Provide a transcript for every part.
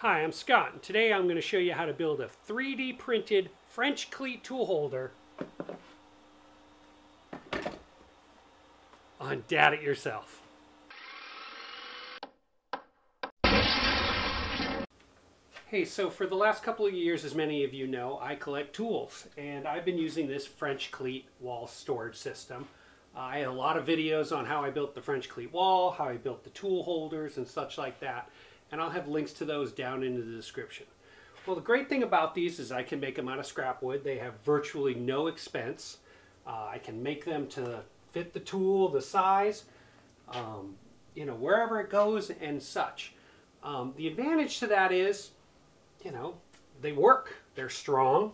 Hi, I'm Scott, and today I'm going to show you how to build a 3D printed French cleat tool holder on Dad It Yourself. Hey, so for the last couple of years, as many of you know, I collect tools, and I've been using this French cleat wall storage system. I had a lot of videos on how I built the French cleat wall, how I built the tool holders, and such like that, and I'll have links to those down in the description. Well, the great thing about these is I can make them out of scrap wood. They have virtually no expense. Uh, I can make them to fit the tool, the size, um, you know, wherever it goes and such. Um, the advantage to that is you know, they work. They're strong.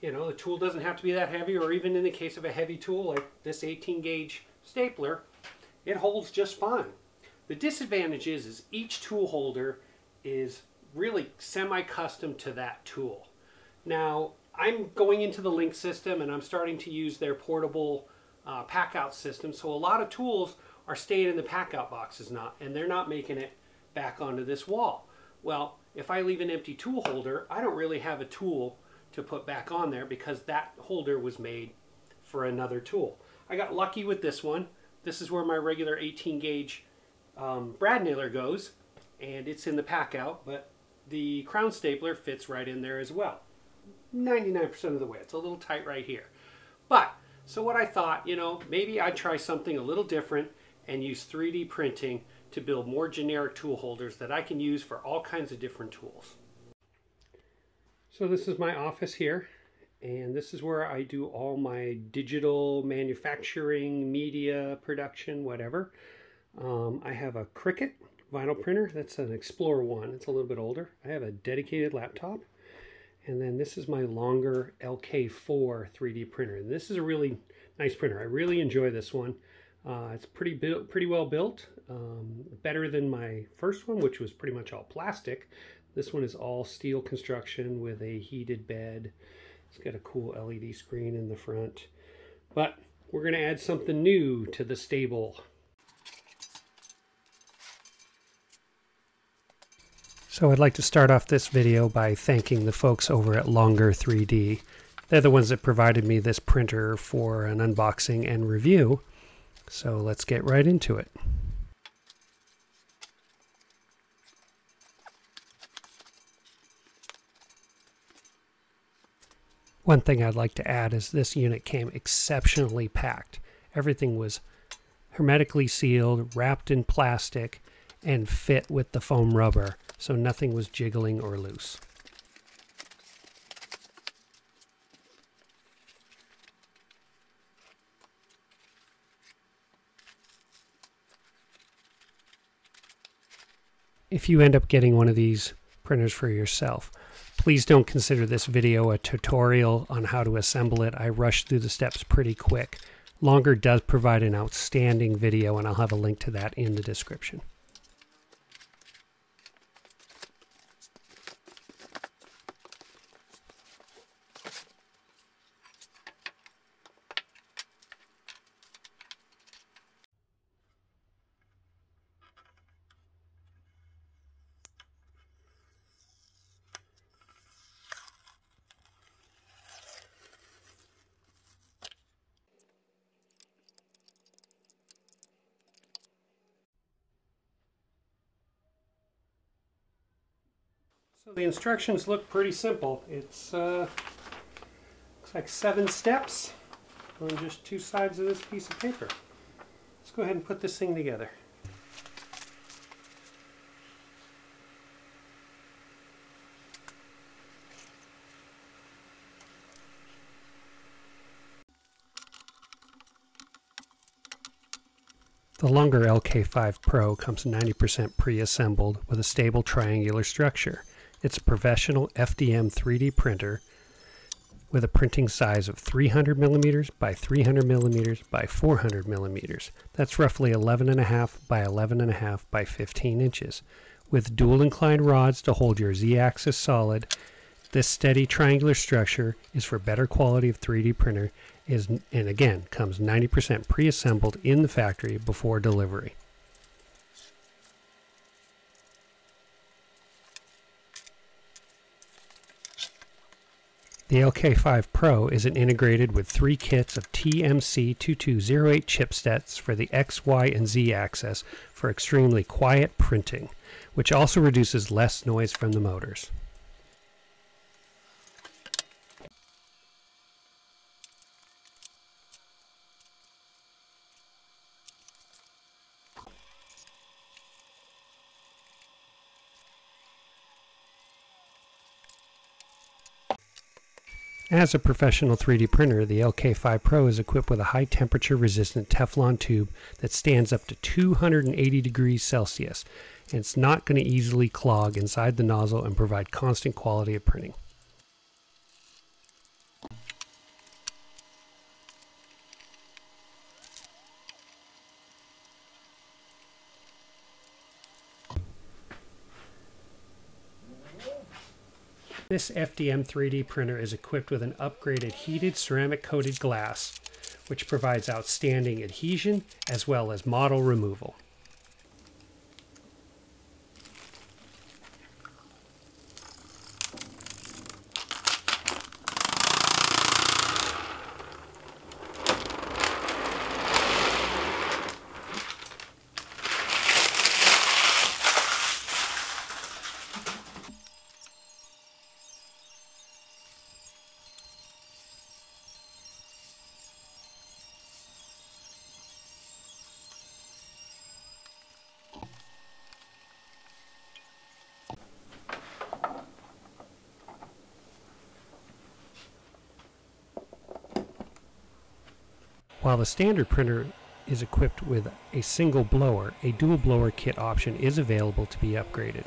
You know, the tool doesn't have to be that heavy, or even in the case of a heavy tool like this 18 gauge stapler, it holds just fine. The disadvantage is, is each tool holder is really semi-custom to that tool. Now, I'm going into the Link system and I'm starting to use their portable uh, pack-out system, so a lot of tools are staying in the pack-out boxes not, and they're not making it back onto this wall. Well, if I leave an empty tool holder, I don't really have a tool to put back on there because that holder was made for another tool. I got lucky with this one. This is where my regular 18 gauge um, brad nailer goes and it's in the pack out, but the crown stapler fits right in there as well. 99% of the way. It's a little tight right here. But, so what I thought, you know, maybe I'd try something a little different and use 3D printing to build more generic tool holders that I can use for all kinds of different tools. So this is my office here and this is where I do all my digital manufacturing, media production, whatever. Um, I have a Cricut vinyl printer. That's an Explorer one. It's a little bit older. I have a dedicated laptop. And then this is my longer LK4 3D printer. And this is a really nice printer. I really enjoy this one. Uh, it's pretty built, pretty well built, um, better than my first one, which was pretty much all plastic. This one is all steel construction with a heated bed. It's got a cool LED screen in the front. But we're going to add something new to the stable. So I'd like to start off this video by thanking the folks over at Longer 3D. They're the ones that provided me this printer for an unboxing and review. So let's get right into it. One thing I'd like to add is this unit came exceptionally packed. Everything was hermetically sealed, wrapped in plastic, and fit with the foam rubber, so nothing was jiggling or loose. if you end up getting one of these printers for yourself, please don't consider this video a tutorial on how to assemble it. I rushed through the steps pretty quick. Longer does provide an outstanding video, and I'll have a link to that in the description. So the instructions look pretty simple. It's uh, looks like seven steps on just two sides of this piece of paper. Let's go ahead and put this thing together. The longer LK5 Pro comes 90% pre-assembled with a stable triangular structure. It's a professional FDM 3D printer with a printing size of 300 millimeters by 300 millimeters by 400 millimeters. That's roughly 11.5 by 11.5 by 15 inches. With dual inclined rods to hold your Z-axis solid, this steady triangular structure is for better quality of 3D printer is, and again comes 90% pre-assembled in the factory before delivery. The LK5 Pro is integrated with three kits of TMC2208 chipsets for the X, Y, and Z axis for extremely quiet printing, which also reduces less noise from the motors. As a professional 3D printer, the LK5 Pro is equipped with a high temperature resistant Teflon tube that stands up to 280 degrees Celsius, and it's not going to easily clog inside the nozzle and provide constant quality of printing. This FDM 3D printer is equipped with an upgraded heated ceramic coated glass, which provides outstanding adhesion as well as model removal. While the standard printer is equipped with a single blower, a dual blower kit option is available to be upgraded.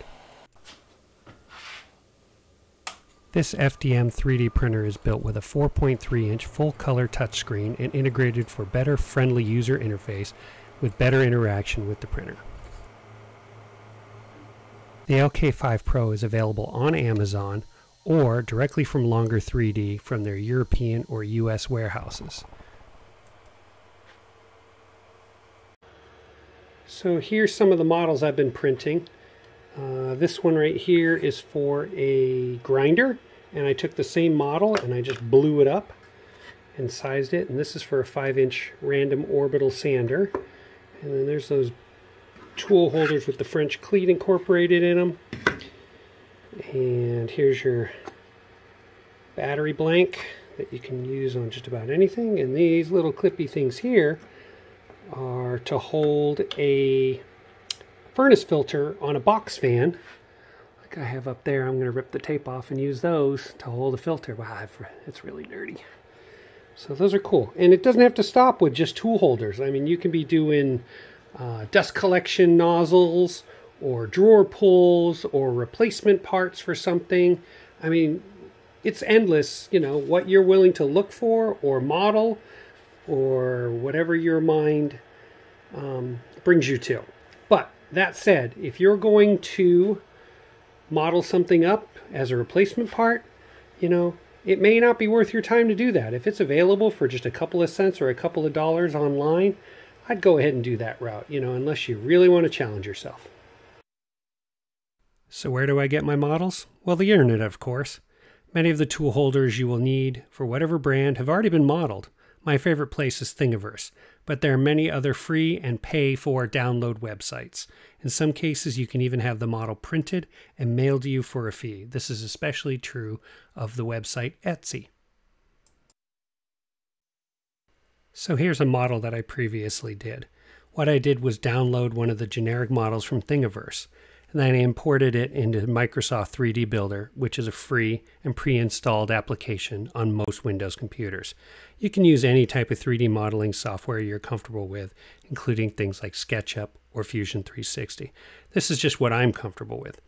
This FDM 3D printer is built with a 4.3 inch full color touchscreen and integrated for better friendly user interface with better interaction with the printer. The LK5 Pro is available on Amazon or directly from Longer 3D from their European or US warehouses. So here's some of the models I've been printing. Uh, this one right here is for a grinder and I took the same model and I just blew it up and sized it and this is for a 5 inch random orbital sander. And then there's those tool holders with the French cleat incorporated in them and here's your battery blank that you can use on just about anything. And these little clippy things here are to hold a furnace filter on a box fan like I have up there. I'm going to rip the tape off and use those to hold a filter. Wow, it's really dirty. So those are cool. And it doesn't have to stop with just tool holders. I mean, you can be doing uh, dust collection nozzles or drawer pulls or replacement parts for something. I mean, it's endless, you know, what you're willing to look for or model or whatever your mind um, brings you to. But that said, if you're going to model something up as a replacement part, you know, it may not be worth your time to do that. If it's available for just a couple of cents or a couple of dollars online, I'd go ahead and do that route, you know, unless you really want to challenge yourself. So, where do I get my models? Well, the internet, of course. Many of the tool holders you will need for whatever brand have already been modeled. My favorite place is Thingiverse, but there are many other free and pay for download websites. In some cases, you can even have the model printed and mailed to you for a fee. This is especially true of the website Etsy. So here's a model that I previously did. What I did was download one of the generic models from Thingiverse and then I imported it into Microsoft 3D Builder, which is a free and pre installed application on most Windows computers. You can use any type of 3D modeling software you're comfortable with, including things like SketchUp or Fusion 360. This is just what I'm comfortable with.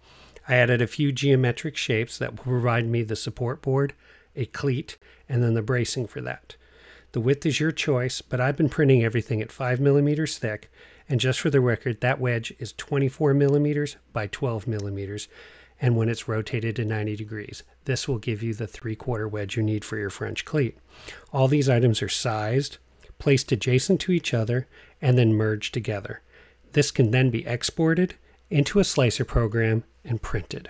I added a few geometric shapes that will provide me the support board, a cleat, and then the bracing for that. The width is your choice, but I've been printing everything at 5 millimeters thick and just for the record, that wedge is 24 millimeters by 12 millimeters. And when it's rotated to 90 degrees, this will give you the three quarter wedge you need for your French cleat. All these items are sized, placed adjacent to each other, and then merged together. This can then be exported into a slicer program and printed.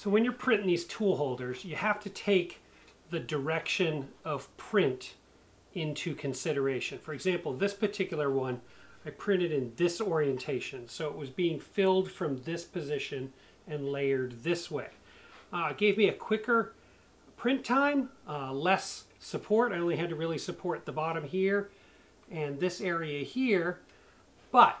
So when you're printing these tool holders, you have to take the direction of print into consideration. For example, this particular one, I printed in this orientation. So it was being filled from this position and layered this way. Uh, it gave me a quicker print time, uh, less support. I only had to really support the bottom here and this area here, but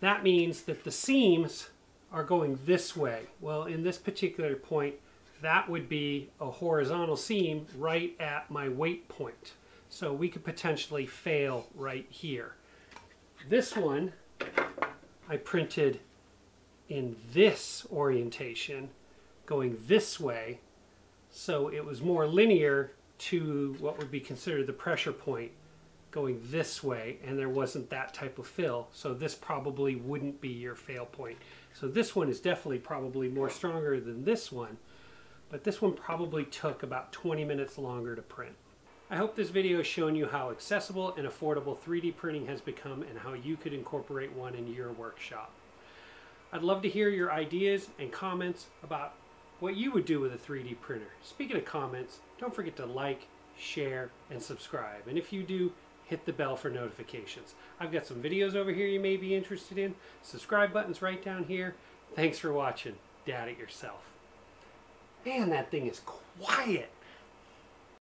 that means that the seams are going this way. Well, in this particular point, that would be a horizontal seam right at my weight point. So we could potentially fail right here. This one, I printed in this orientation, going this way, so it was more linear to what would be considered the pressure point going this way and there wasn't that type of fill. So this probably wouldn't be your fail point. So this one is definitely probably more stronger than this one, but this one probably took about 20 minutes longer to print. I hope this video has shown you how accessible and affordable 3D printing has become and how you could incorporate one in your workshop. I'd love to hear your ideas and comments about what you would do with a 3D printer. Speaking of comments, don't forget to like, share, and subscribe. And if you do, hit the bell for notifications. I've got some videos over here you may be interested in. Subscribe button's right down here. Thanks for watching. Dad it yourself. Man, that thing is quiet.